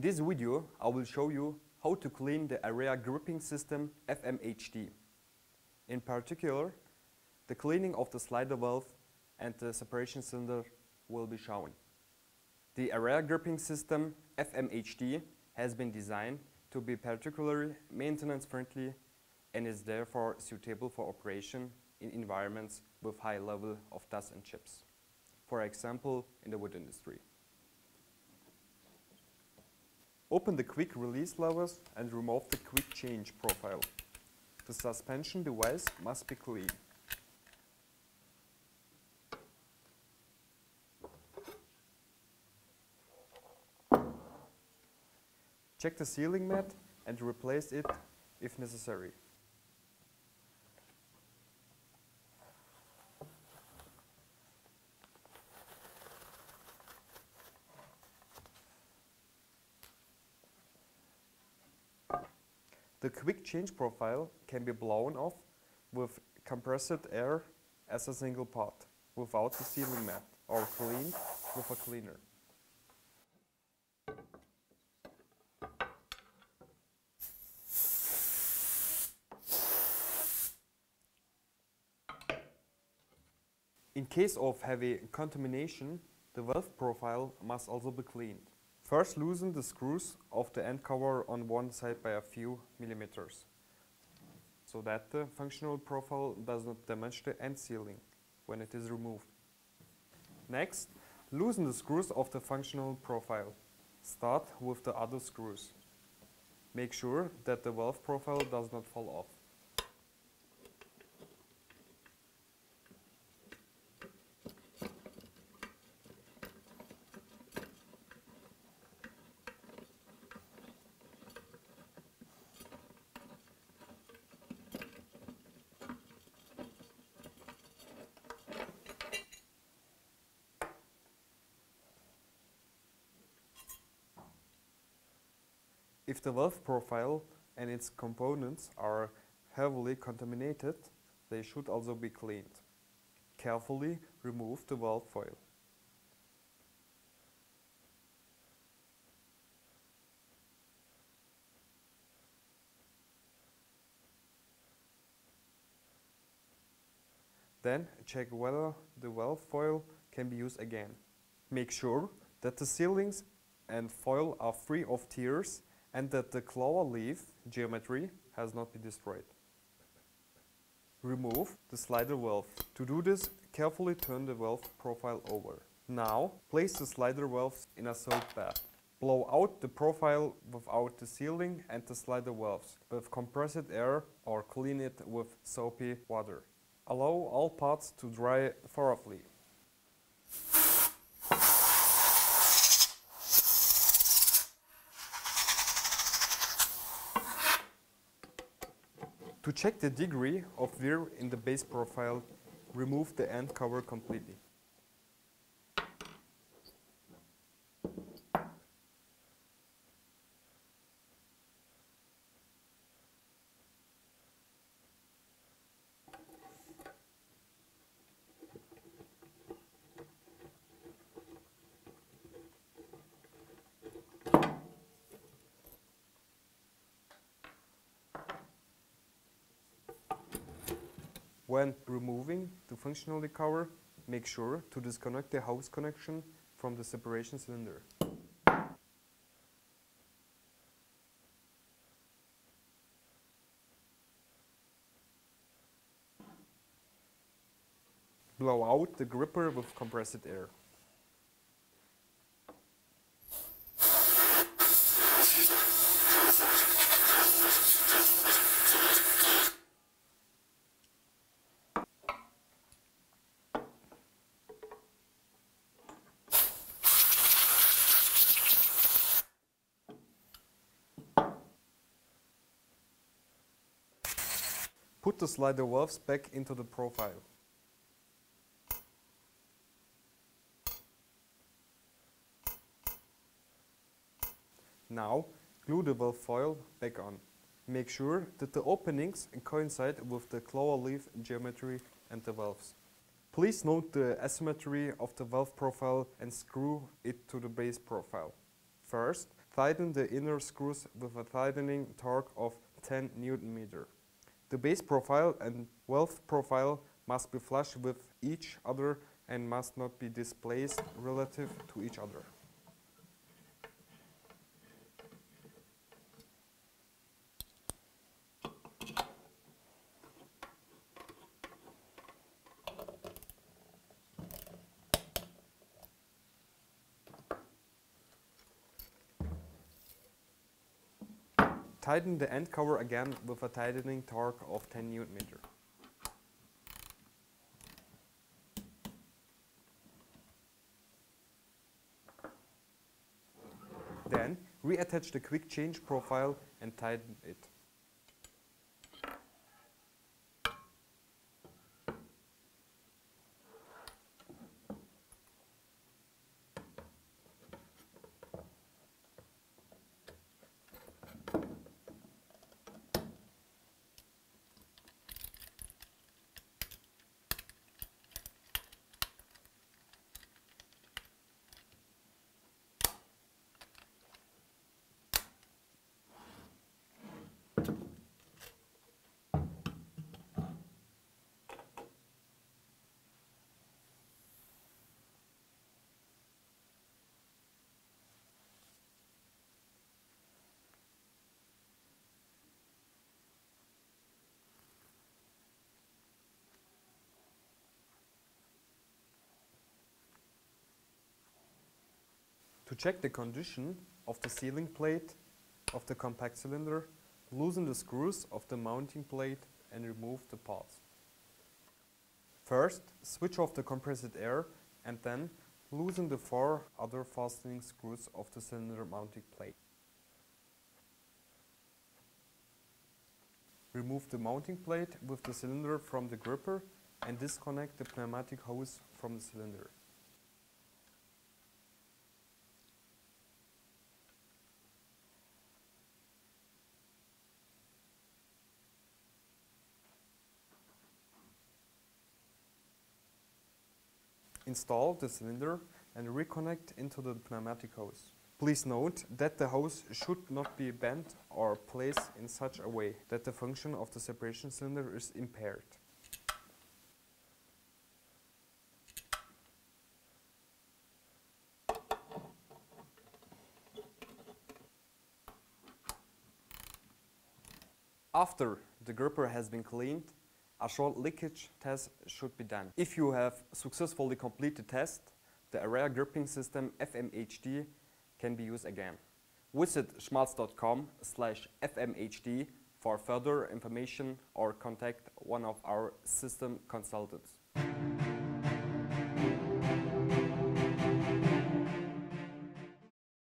In this video, I will show you how to clean the area gripping system FMHD. In particular, the cleaning of the slider valve and the separation cylinder will be shown. The area gripping system FMHD has been designed to be particularly maintenance friendly and is therefore suitable for operation in environments with high level of dust and chips. For example, in the wood industry. Open the quick release levers and remove the quick change profile. The suspension device must be clean. Check the sealing mat and replace it if necessary. The quick change profile can be blown off with compressed air as a single part without the sealing mat or cleaned with a cleaner. In case of heavy contamination, the valve profile must also be cleaned. First loosen the screws of the end cover on one side by a few millimeters, so that the functional profile does not damage the end sealing when it is removed. Next, loosen the screws of the functional profile. Start with the other screws. Make sure that the valve profile does not fall off. If the valve profile and its components are heavily contaminated, they should also be cleaned. Carefully remove the valve foil. Then check whether the valve foil can be used again. Make sure that the sealings and foil are free of tears and that the clover leaf geometry has not been destroyed. Remove the slider valve. To do this, carefully turn the valve profile over. Now, place the slider valves in a soap bath. Blow out the profile without the sealing and the slider valves with compressed air or clean it with soapy water. Allow all parts to dry thoroughly. To check the degree of wear in the base profile, remove the end cover completely. When removing the functional cover, make sure to disconnect the hose connection from the separation cylinder. Blow out the gripper with compressed air. Put the slider valves back into the profile. Now, glue the valve foil back on. Make sure that the openings coincide with the clover leaf geometry and the valves. Please note the asymmetry of the valve profile and screw it to the base profile. First, tighten the inner screws with a tightening torque of 10 Newton meter. The base profile and valve profile must be flush with each other and must not be displaced relative to each other. Tighten the end cover again with a tightening torque of 10 Newton meter. Then reattach the quick change profile and tighten it. To check the condition of the sealing plate of the compact cylinder, loosen the screws of the mounting plate and remove the parts. First, switch off the compressed air and then loosen the four other fastening screws of the cylinder mounting plate. Remove the mounting plate with the cylinder from the gripper and disconnect the pneumatic hose from the cylinder. Install the cylinder and reconnect into the pneumatic hose. Please note that the hose should not be bent or placed in such a way that the function of the separation cylinder is impaired. After the gripper has been cleaned, a short leakage test should be done. If you have successfully completed the test, the area gripping system FMHD can be used again. Visit schmalz.com slash FMHD for further information or contact one of our system consultants.